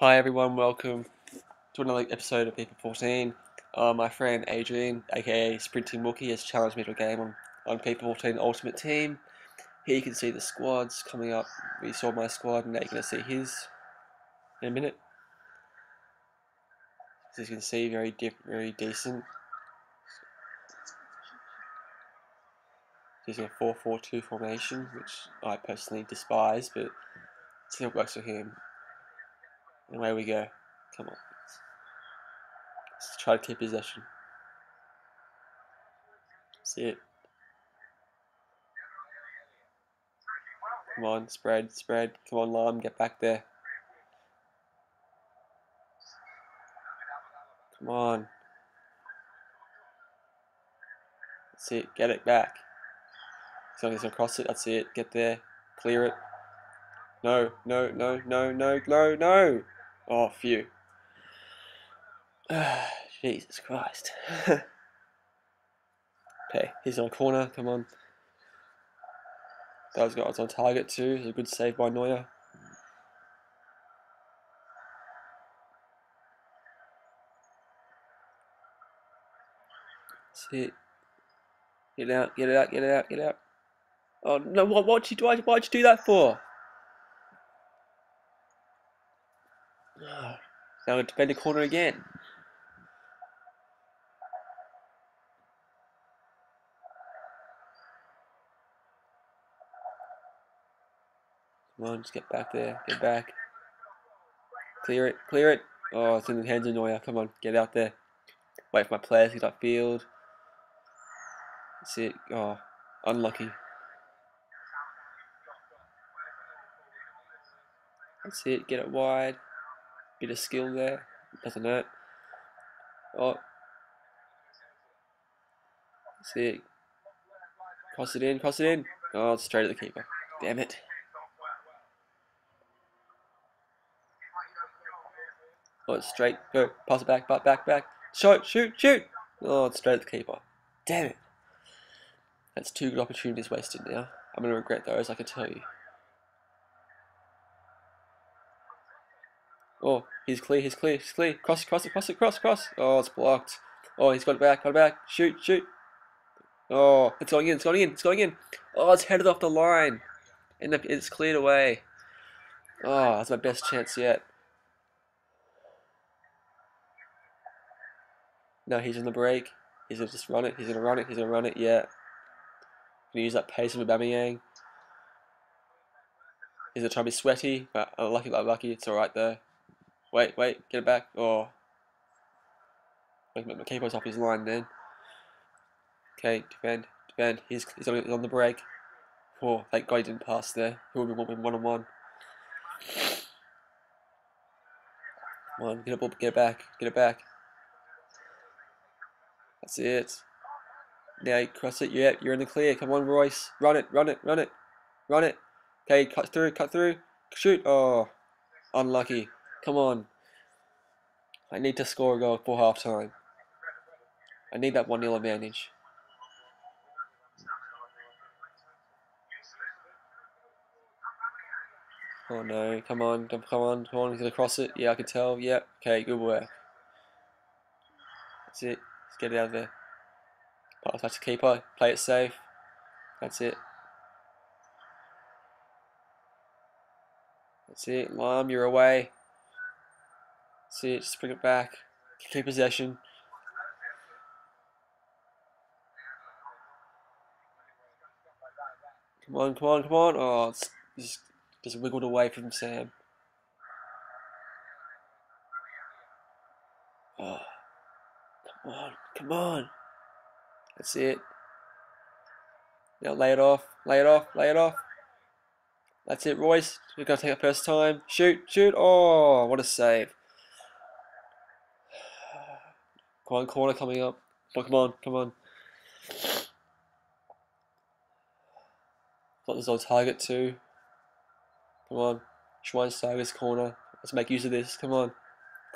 Hi everyone, welcome to another episode of FIFA 14. Uh, my friend Adrian, aka Sprinting Wookiee, has challenged me to a game on, on FIFA 14 Ultimate Team. Here you can see the squads coming up. We saw my squad, and now you're going to see his in a minute. As you can see, very very decent. Using a 4-4-2 formation, which I personally despise, but still works for him. And away we go. Come on. Let's try to keep possession. See it. Come on, spread, spread. Come on, Lahm, get back there. Come on. That's it, get it back. So he's gonna cross it, that's it, get there, clear it. No, no, no, no, no, no, no! Oh, phew. Jesus Christ. okay, he's on corner, come on. That was got us on target too. It's a good save by Neuer. It. Get out, get it out, get it out, get out. Oh no, what what'd you why'd you do that for? Now to defend the corner again. Come on, just get back there. Get back. Clear it. Clear it. Oh, it's in the hands of Neuer. Come on, get out there. Wait for my players to get upfield. That's it. Oh, unlucky. That's it. Get it wide. Bit of skill there. Doesn't hurt. Oh. See it. Cross it in, cross it in. Oh, straight at the keeper. Damn it. Oh, it's straight. Go. Pass it back, back, back, back. Shoot, shoot, shoot. Oh, it's straight at the keeper. Damn it. That's two good opportunities wasted now. I'm going to regret those, I can tell you. Oh, he's clear, he's clear, he's clear. Cross, cross it, cross it, cross, cross. Oh, it's blocked. Oh, he's got it back, got it back. Shoot, shoot. Oh, it's going in, it's going in, it's going in. Oh, it's headed off the line. And it's cleared away. Oh, that's my best chance yet. No, he's in the break. He's gonna just run it. He's gonna run it. He's gonna run it. Yeah. Gonna use that pace of Aubameyang. He's gonna try to be sweaty, but uh, lucky, lucky. It's all right there. Wait, wait, get it back. Oh. Keeper's off his line then. Okay, defend, defend. He's, he's on, he's on the break. Oh, thank God he didn't pass there. He would have been one on one. Come on, get it, get it back, get it back. That's it. Now cross it. Yeah, you're in the clear. Come on, Reus. Run it, run it, run it, run it. Okay, cut through, cut through. Shoot. Oh, unlucky. Come on. I need to score a goal before half time. I need that 1 0 advantage. Oh no, come on, come on, come on, he's gonna cross it. Yeah, I can tell. Yep, yeah. okay, good work. That's it. Let's get it out of there. Pass back to keeper, play it safe. That's it. That's it, Mom, you're away. See it, just bring it back. Keep possession. Come on, come on, come on. Oh, it's just, just wiggled away from Sam. Oh, come on, come on. That's it. Now lay it off, lay it off, lay it off. That's it, Reus. We're going to take it first time. Shoot, shoot. Oh, what a save. Come on, corner coming up. Come on, come on. Got this on target too. Come on. Schweinsteiger's corner. Let's make use of this. Come on.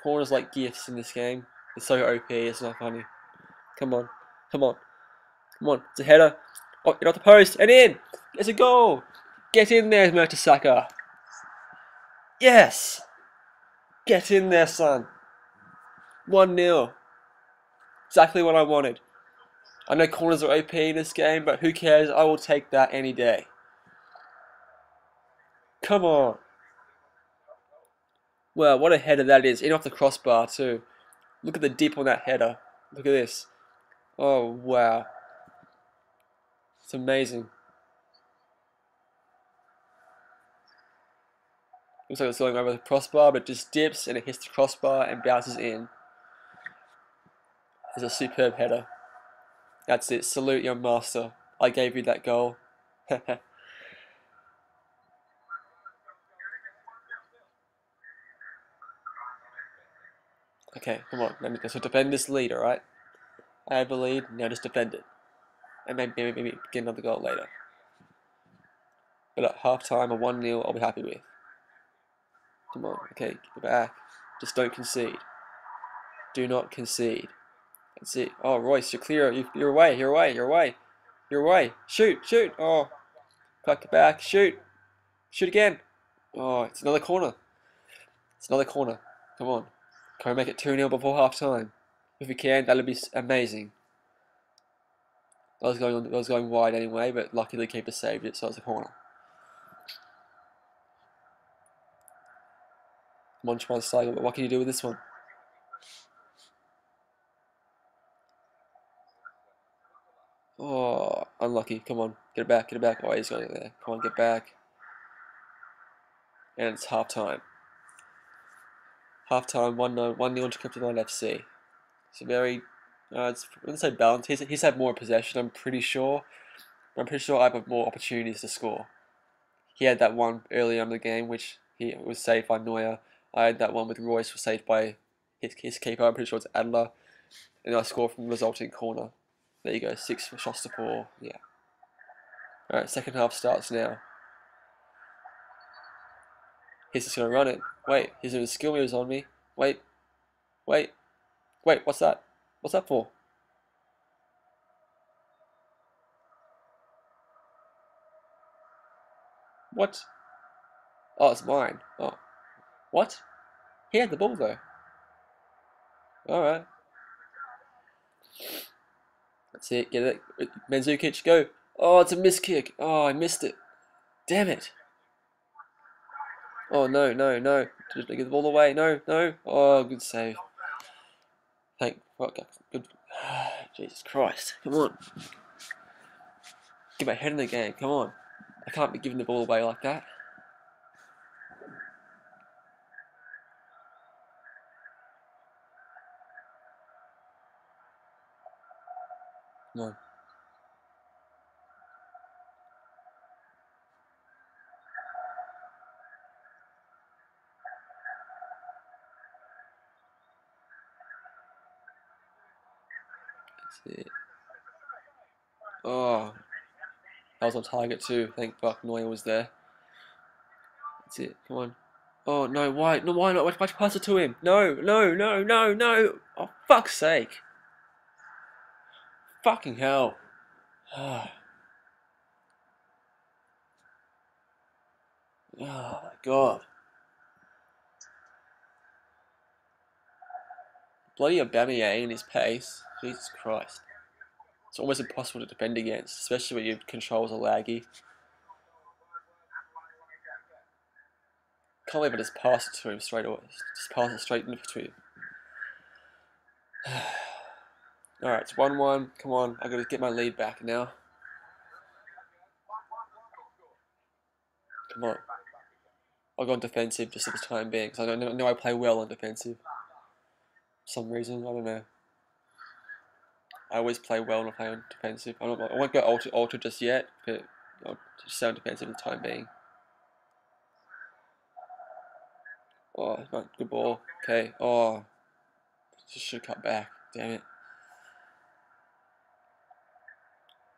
Corners like gifts in this game. It's so OP, it's not funny. Come on. Come on. Come on. It's a header. Oh, get off the post. And in! It's a goal! Get in there, Mertesacker. Yes! Get in there, son. 1 0. Exactly what I wanted. I know corners are OP in this game, but who cares? I will take that any day. Come on. Well, what a header that is. In off the crossbar, too. Look at the dip on that header. Look at this. Oh, wow. It's amazing. Looks like it's going over the crossbar, but it just dips and it hits the crossbar and bounces in. It's a superb header. That's it. Salute your master. I gave you that goal. okay, come on. Let me so defend this lead, alright? I have a lead, now just defend it. And maybe, maybe, maybe get another goal later. But at half time, a 1 0, I'll be happy with. Come on, okay, get back. Just don't concede. Do not concede. That's see. Oh, Reus, you're clear. You, you're away. You're away. You're away. You're away. Shoot. Shoot. Oh. Back back. Shoot. Shoot again. Oh, it's another corner. It's another corner. Come on. Can we make it 2 0 before half time? If we can, that'll be amazing. I was going on, I was going wide anyway, but luckily the keeper saved it, so it's a corner. Come on, cycle, but what can you do with this one? Oh, unlucky. Come on. Get it back. Get it back. Oh, he's going there. Come on, get back. And it's half time. Half time, 1 0 one to Kryptonite FC. It's a very, uh, it's, I wouldn't say balanced. He's, he's had more possession, I'm pretty sure. I'm pretty sure I have more opportunities to score. He had that one earlier in the game, which he was saved by Neuer. I had that one with Reus, was saved by his, his keeper. I'm pretty sure it's Adler. And I scored from the resulting corner. There you go, six for Shostapur. Yeah. Alright, second half starts now. He's just gonna run it. Wait, he's doing skill moves on me. Wait. Wait. Wait, what's that? What's that for? What? Oh, it's mine. Oh. What? He had the ball though. Alright. That's it, get it. Uh, Mandzukic, go. Oh, it's a miss kick. Oh, I missed it. Damn it. Oh, no, no, no. Just get the ball away. No, no. Oh, good save. Thank fuck. Good. Jesus Christ. Come on. Get my head in the game. Come on. I can't be giving the ball away like that. On. That's it. Oh, that was on target too. Thank fuck Neuer was there. That's it. Come on. Oh no! Why? No! Why not? Why pass it to him? No! No! No! No! No! Oh fuck's sake! Fucking hell. oh my god. Bloody Aubameyang in his pace. Jesus Christ. It's almost impossible to defend against, especially when your controls are laggy. Can't believe I just passed it to him straight away. Just pass it straight into in between. Alright, it's 1 1. Come on, i got to get my lead back now. Come on. I'll go on defensive just for the time being, because I know, I play well on defensive. For some reason, I don't know. I always play well when I play on defensive. I, don't, I won't go ultra, ultra just yet, but I'll just stay on defensive for the time being. Oh, good ball. Okay. Oh, just should cut back. Damn it.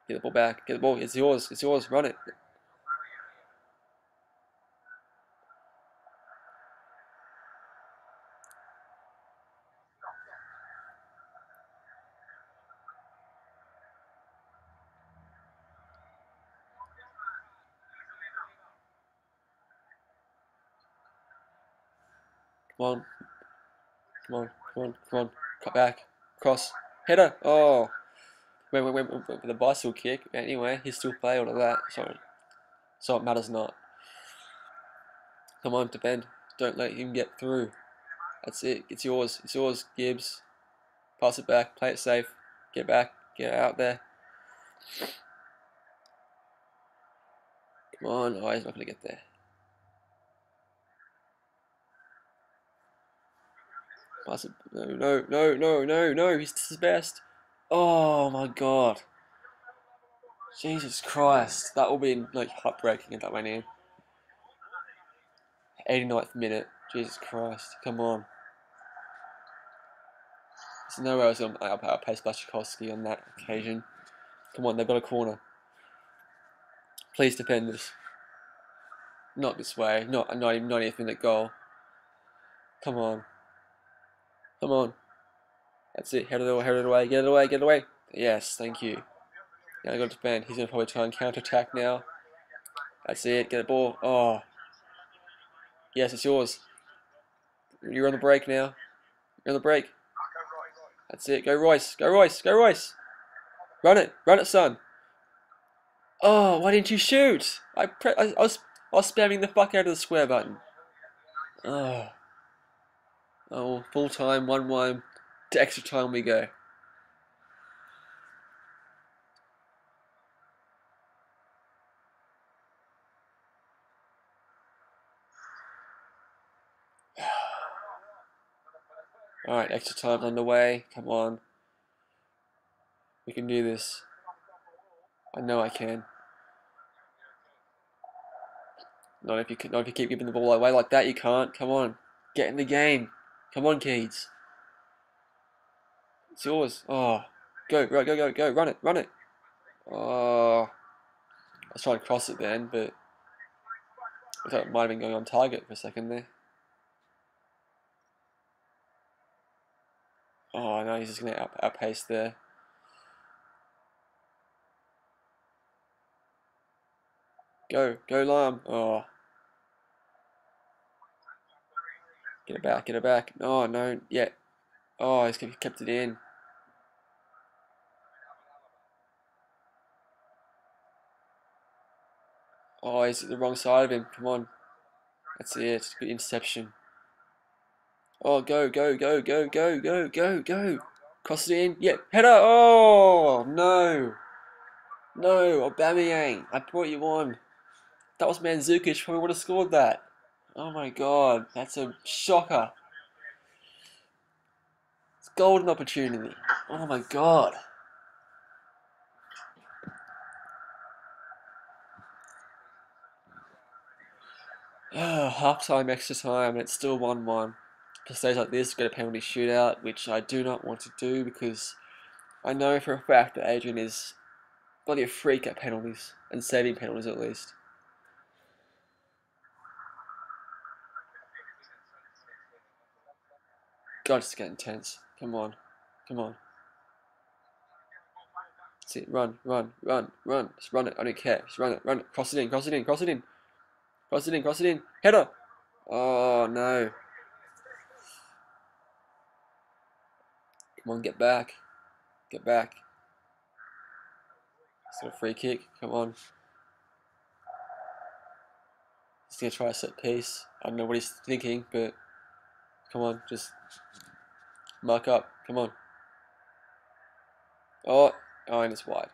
Get the ball back. Get the ball. It's yours. It's yours. Run it. Come on. Come on, come on, come on. Cut back. Cross. Header. Oh. With a bicycle kick. Anyway, he still failed at that. Sorry. So it matters not. Come on, defend. Don't let him get through. That's it. It's yours. It's yours, Gibbs. Pass it back. Play it safe. Get back. Get out there. Come on. Oh, he's not going to get there. Pass it. No, no, no, no, no, no. He's his best. Oh my god. Jesus Christ. That will be like heartbreaking if that went in. 89th minute. Jesus Christ. Come on. There's nowhere else I'll, I'll outpace Blaszczykowski on that occasion. Come on, they've got a corner. Please defend this. Not this way. Not a 90, 90th minute goal. Come on. Come on. That's it. Head it away, head it away, get it away, get it away. Yes, thank you. Now I got to defend. He's going to probably try and counter attack now. That's it. Get the ball. Oh. Yes, it's yours. You're on the break now. You're on the break. That's it. Go Reus. Go Reus. Go Reus. Run it. Run it, son. Oh, why didn't you shoot? I, pre I, I was I was spamming the fuck out of the square button. Oh. Oh, full time, one one, to extra time we go. Alright, extra time's underway. Come on. We can do this. I know I can. Not if you not if you keep giving the ball away like that. You can't. Come on, get in the game. Come on, Keeds. It's yours. Oh, go, go, go, go, go. Run it, run it. Oh, I was trying to cross it then, but I thought it might have been going on target for a second there. Oh no, he's just going to out outpace there. Go, go Lahm. Oh. Get it back, get it back. Oh, no, yeah. Oh, he's kept it in. Oh, he's at the wrong side of him. Come on. That's it. Good interception. Oh, go, go, go, go, go, go, go, go. Cross it in. Yep. Header. Oh, no. No, Aubameyang. I brought you on. That was Mandzukic. Probably would have scored that. Oh my god, that's a shocker. It's golden opportunity. Oh my god. Oh, half time, extra time, and it's still 1 1. For stays like this, get a penalty shootout, which I do not want to do because I know for a fact that Adrian is bloody a freak at penalties, and saving penalties at least. God, it's getting tense. Come on. Come on. See, run, run, run, run. Just run it. I don't care. Just run it, run it. Cross it in, cross it in, cross it in. Cross it in, cross it in. Header! Oh, no. Come on, get back. Get back. It's got a free kick. Come on. He's going to try a set piece. I don't know what he's thinking, but come on, just Mark up. Come on. Oh, oh, and it's wide.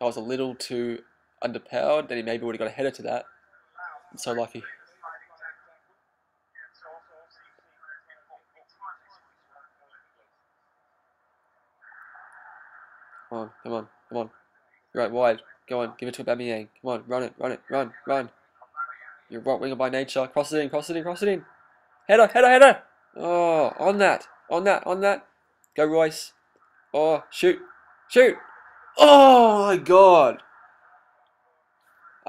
I was a little too underpowered. Then he maybe would have got a header to that. I'm so lucky. Come on, come on, come on. Right, wide. Go on, give it to Aubameyang. Come on, run it, run it, run, run. You're right winger by nature. Cross it in, cross it in, cross it in. Header, header, header! Oh, on that, on that, on that. Go Reus. Oh, shoot, shoot. Oh my god.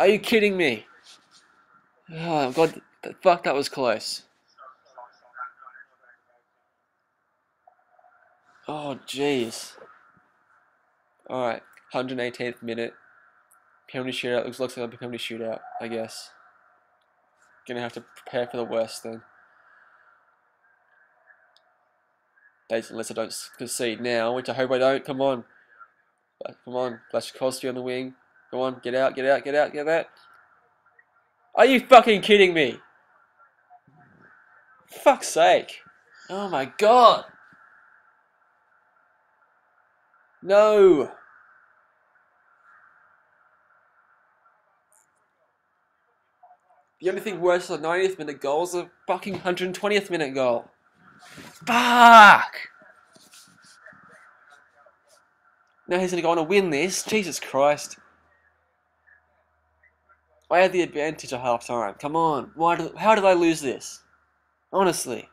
Are you kidding me? Oh god, fuck, that was close. Oh jeez. Alright, 118th minute. Penalty shootout. Looks, looks like a penalty shootout, I guess. Gonna have to prepare for the worst then. unless I don't concede now, which I hope I don't. Come on. Come on. Blaszczykowski on the wing. Come on. Get out, get out, get out, get out. Are you fucking kidding me? Fuck's sake. Oh my god. No. The only thing worse than the 90th minute goal is a fucking 120th minute goal. Fuck! Now he's gonna go on and win this. Jesus Christ. I had the advantage at half time. Come on. Why did, how did I lose this? Honestly.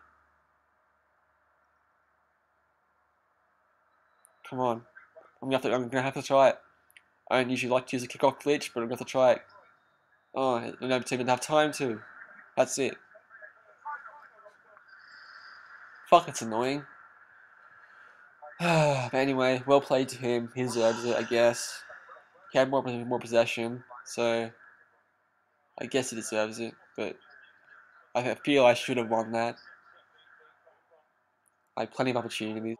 Come on. I'm gonna have to, I'm gonna have to try it. I don't usually like to use a kickoff glitch, but I'm gonna to try it. Oh, I don't even have time to. That's it. Fuck, it's annoying. but anyway, well played to him. He deserves it, I guess. He had more more possession, so I guess he deserves it. But I feel I should have won that. I had plenty of opportunities.